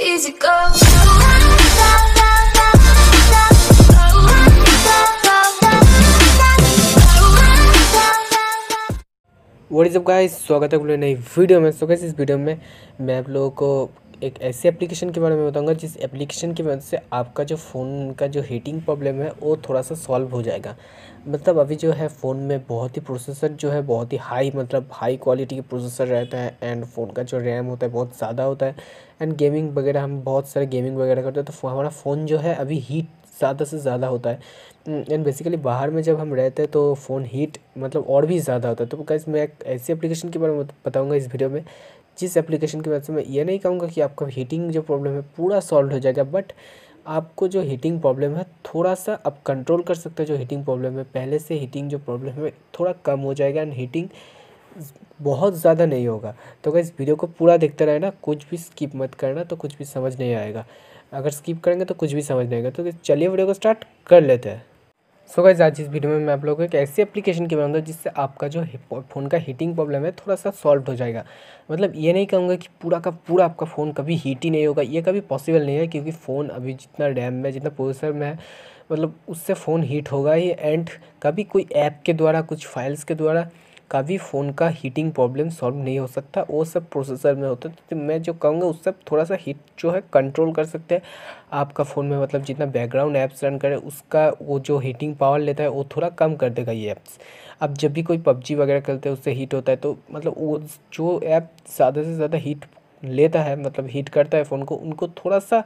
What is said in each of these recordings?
easy go. गाय अप guys स्वागत है नई वीडियो में सो गाइस इस वीडियो में मैं आप लोगों को एक ऐसे एप्लीकेशन के बारे में बताऊँगा, जिस एप्लीकेशन की वजह से आपका जो फ़ोन का जो हीटिंग प्रॉब्लम है, वो थोड़ा सा सॉल्व हो जाएगा। मतलब अभी जो है फ़ोन में बहुत ही प्रोसेसर जो है, बहुत ही हाई मतलब हाई क्वालिटी के प्रोसेसर रहता है एंड फ़ोन का जो रैम होता है बहुत ज़्यादा होता है। एंड गेमिंग वगैरह हम बहुत सारे गेमिंग वगैरह करते हैं तो हमारा फ़ोन जो है अभी हीट ज़्यादा से ज़्यादा होता है। एंड बेसिकली बाहर में जब हम रहते हैं तो फ़ोन हीट मतलब और भी ज़्यादा होता है। तो गाइस मैं एक ऐसी एप्लीकेशन के बारे में बताऊँगा इस वीडियो में जिस एप्लीकेशन की वजह से मैं ये नहीं कहूँगा कि आपका हीटिंग जो प्रॉब्लम है पूरा सॉल्व हो जाएगा बट आपको जो हीटिंग प्रॉब्लम है थोड़ा सा आप कंट्रोल कर सकते हो जो हीटिंग प्रॉब्लम है। पहले से हीटिंग जो प्रॉब्लम है, थोड़ा कम हो जाएगा एंड हीटिंग बहुत ज़्यादा नहीं होगा। तो अगर इस वीडियो को पूरा देखते रहना, कुछ भी स्किप मत करना तो कुछ भी समझ नहीं आएगा। अगर स्किप करेंगे तो कुछ भी समझ नहीं आएगा। तो चलिए वीडियो को स्टार्ट कर लेते हैं। सो गाइज़ आज इस वीडियो में मैं आप लोगों को एक ऐसी एप्लीकेशन की बनाऊँगा जिससे आपका जो फ़ोन का हीटिंग प्रॉब्लम है थोड़ा सा सॉल्व हो जाएगा। मतलब ये नहीं कहूँगा कि पूरा का पूरा आपका फ़ोन कभी हीट ही नहीं होगा, ये कभी पॉसिबल नहीं है क्योंकि फ़ोन अभी जितना रैम में, जितना प्रोसेसर में है मतलब उससे फ़ोन हीट होगा ही। एंड कभी कोई ऐप के द्वारा, कुछ फाइल्स के द्वारा कभी फ़ोन का हीटिंग प्रॉब्लम सॉल्व नहीं हो सकता, वो सब प्रोसेसर में होता है। तो मैं जो कहूँगा, उस सब थोड़ा सा हीट जो है कंट्रोल कर सकते हैं। आपका फ़ोन में मतलब जितना बैकग्राउंड ऐप्स रन करे, उसका वो जो हीटिंग पावर लेता है, वो थोड़ा कम कर देगा ये ऐप्स अब जब भी कोई पबजी वगैरह खेलते हैं, उससे हीट होता है तो मतलब वो जो ऐप ज़्यादा से ज़्यादा हीट लेता है मतलब हीट करता है फ़ोन को, उनको थोड़ा सा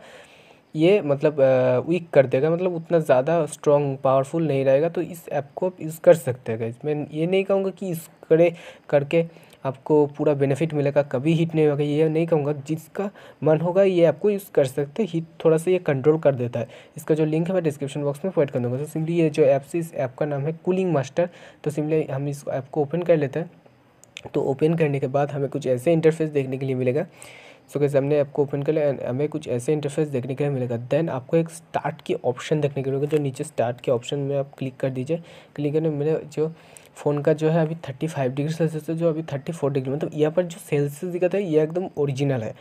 ये मतलब वीक कर देगा मतलब उतना ज़्यादा स्ट्रॉन्ग पावरफुल नहीं रहेगा तो इस ऐप को आप यूज़ कर सकते हैं मैं ये नहीं कहूँगा कि इस करे, करके आपको पूरा बेनिफिट मिलेगा, कभी हीट नहीं होगा, ये नहीं कहूँगा। जिसका मन होगा, ये आपको यूज़ कर सकते हैं। हीट थोड़ा सा ये कंट्रोल कर देता है। इसका जो लिंक है, मैं डिस्क्रिप्शन बॉक्स में प्रोवाइड कर दूँगा। तो सिंपली ये जो ऐप से, इस ऐप का नाम है कूलिंग मास्टर तो सिंपली हम इस ऐप को ओपन कर लेते हैं। तो ओपन करने के बाद हमें कुछ ऐसे इंटरफेस देखने के लिए मिलेगा। सो कैसे हमने आपको ओपन कर लिया हमें कुछ ऐसे इंटरफेस देखने के लिए मिलेगा। देन आपको एक स्टार्ट की ऑप्शन देखने के लिए मिलेगा। जो नीचे स्टार्ट के ऑप्शन में आप क्लिक कर दीजिए। क्लिक करने मेरे जो फ़ोन का जो है अभी थर्टी फाइव डिग्री सेल्सियस है, जो अभी थर्टी फोर डिग्री मतलब यहाँ पर जो सेल्सियस दिखाता है, ये एकदम ओरिजिनल है।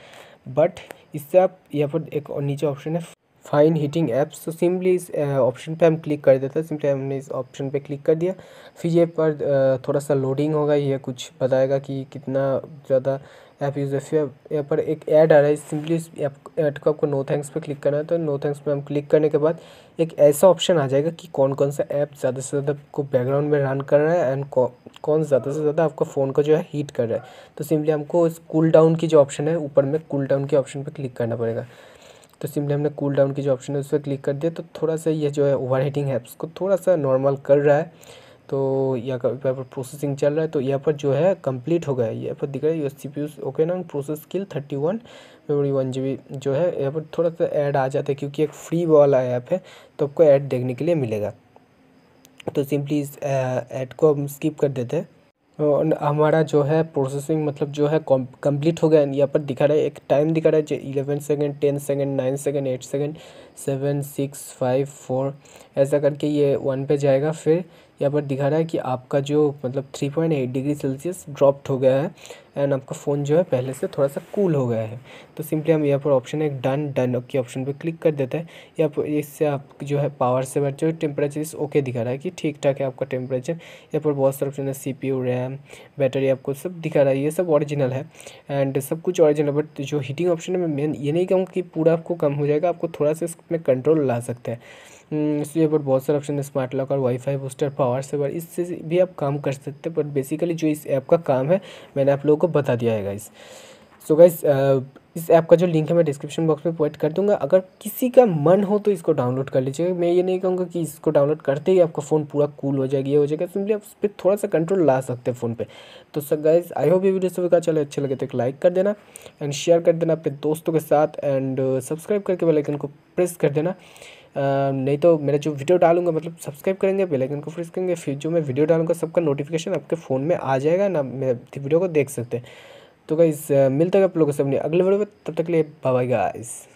बट इससे आप यहाँ पर एक और नीचे ऑप्शन है फाइन हीटिंग एप्स तो सिंपली इस ऑप्शन पे हम क्लिक कर देते हैं। सिंपली हमने इस ऑप्शन पे क्लिक कर दिया। फिर ये पर थोड़ा सा लोडिंग होगा। ये कुछ बताएगा कि कितना ज़्यादा ऐप यूज़ है। फिर यहाँ पर एक ऐड आ रहा है। सिंपली इस ऐप ऐड को आपको नो थैंक्स पे क्लिक करना है। तो नो थैंक्स पे हम क्लिक करने के बाद एक ऐसा ऑप्शन आ जाएगा कि कौन कौन सा ऐप ज़्यादा से ज़्यादा आपको बैकग्राउंड में रन कर रहा है एंड कौन ज़्यादा से ज़्यादा आपका फ़ोन को जो है हीट कर रहा है। तो सिंपली हमको इस कूल डाउन की जो ऑप्शन है, ऊपर में कूल डाउन के ऑप्शन पर क्लिक करना पड़ेगा। तो सिंपली हमने कूल डाउन की जो ऑप्शन है उस पर क्लिक कर दिया तो थोड़ा सा ये जो है ओवर हीटिंग है उसको थोड़ा सा नॉर्मल कर रहा है। तो यहाँ पर प्रोसेसिंग चल रहा है तो यहाँ पर जो है कंप्लीट हो गया है। यहाँ पर दिख रहा है सी पी ओके ना process skill thirty one memory one G B जो है, यहाँ पर थोड़ा सा ऐड आ जाता है क्योंकि एक फ्री वाला ऐप है तो आपको ऐड देखने के लिए मिलेगा। तो सिंपली इस ऐड को हम स्किप कर देते हैं। हमारा जो है प्रोसेसिंग मतलब जो है कंप्लीट हो गया यहाँ पर दिखा रहा है, एक टाइम दिखा रहा है, जो eleven second ten second nine second eight second seven six five four ऐसा करके ये वन पे जाएगा, फिर यहाँ पर दिखा रहा है कि आपका जो मतलब three point eight degree Celsius dropped हो गया है एंड आपका फ़ोन जो है पहले से थोड़ा सा कूल हो गया है। तो सिंपली हम यहाँ पर ऑप्शन है डन डन के ऑप्शन पे क्लिक कर देते हैं। पर इससे आप जो है पावर से जो टेम्परेचर इस ओके दिखा रहा है कि ठीक ठाक है आपका टेम्परेचर यहाँ पर बहुत सारे ऑप्शन है सी पी रैम बैटरी आपको सब दिखा रहा है, ये सब ऑरिजिनल है। एंड सब कुछ ओरिजिनल बट जो हीटिंग ऑप्शन है, मैं मेन ये नहीं कहूँगा कि पूरा आपको कम हो जाएगा, आपको थोड़ा सा इसमें कंट्रोल ला सकते हैं। इसलिए पर बहुत सारे ऑप्शन है स्मार्ट लॉक और वाईफाई बूस्टर पावर सेवर इससे भी आप काम कर सकते हैं। बट बेसिकली जो इस ऐप का काम है, मैंने आप लोगों को बता दिया है गाइस सो गाइस इस ऐप का जो लिंक है, मैं डिस्क्रिप्शन बॉक्स में प्रोवाइड कर दूँगा। अगर किसी का मन हो तो इसको डाउनलोड कर लीजिएगा मैं ये नहीं कहूँगा कि इसको डाउनलोड करते ही आपका फ़ोन पूरा कूल हो जाएगा, ये हो जाएगा। सिंपली आप उस पर थोड़ा सा कंट्रोल ला सकते हैं फ़ोन पे। तो सर गाइज़ आई होप ये वीडियो सभी का चले, अच्छे लगे तो एक लाइक कर देना एंड शेयर कर देना अपने दोस्तों के साथ एंड सब्सक्राइब करके बेलाइकन को प्रेस कर देना। नहीं तो मेरा जो वीडियो डालूँगा मतलब सब्सक्राइब करेंगे बेल आइकन को प्रेस करेंगे, फिर जो मैं वीडियो डालूँगा, सबका नोटिफिकेशन आपके फ़ोन में आ जाएगा, ना मेरे वीडियो को देख सकते हैं। तो गाइस मिलता है आप लोगों से अपने अगले वीडियो में, तब तक के लिए बाय So